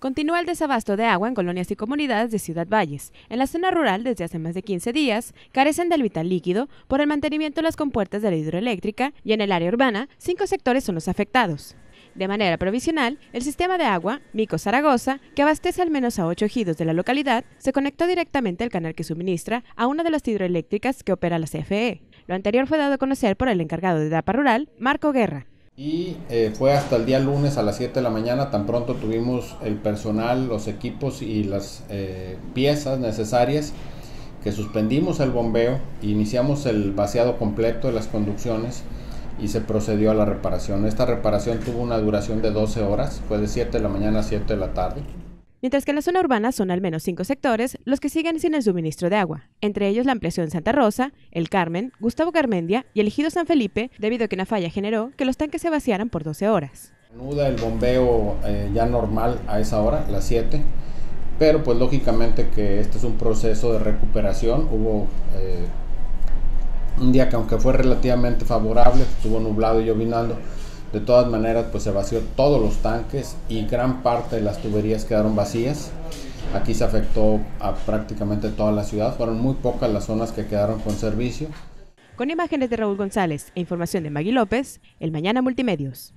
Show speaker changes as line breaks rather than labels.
Continúa el desabasto de agua en colonias y comunidades de Ciudad Valles. En la zona rural, desde hace más de 15 días, carecen del vital líquido por el mantenimiento de las compuertas de la hidroeléctrica y en el área urbana, cinco sectores son los afectados. De manera provisional, el sistema de agua Mico Zaragoza, que abastece al menos a ocho ejidos de la localidad, se conectó directamente al canal que suministra a una de las hidroeléctricas que opera la CFE. Lo anterior fue dado a conocer por el encargado de DAPA Rural, Marco Guerra
y eh, fue hasta el día lunes a las 7 de la mañana, tan pronto tuvimos el personal, los equipos y las eh, piezas necesarias que suspendimos el bombeo, iniciamos el vaciado completo de las conducciones y se procedió a la reparación. Esta reparación tuvo una duración de 12 horas, fue de 7 de la mañana a 7 de la tarde
mientras que en la zona urbana son al menos cinco sectores los que siguen sin el suministro de agua, entre ellos la ampliación Santa Rosa, El Carmen, Gustavo Garmendia y el ejido San Felipe, debido a que una falla generó que los tanques se vaciaran por 12 horas.
Anuda el bombeo eh, ya normal a esa hora, las 7, pero pues lógicamente que este es un proceso de recuperación. Hubo eh, un día que aunque fue relativamente favorable, estuvo nublado y llovinando, de todas maneras, pues se vació todos los tanques y gran parte de las tuberías quedaron vacías. Aquí se afectó a prácticamente toda la ciudad. Fueron muy pocas las zonas que quedaron con servicio.
Con imágenes de Raúl González e información de Maggie López, el Mañana Multimedios.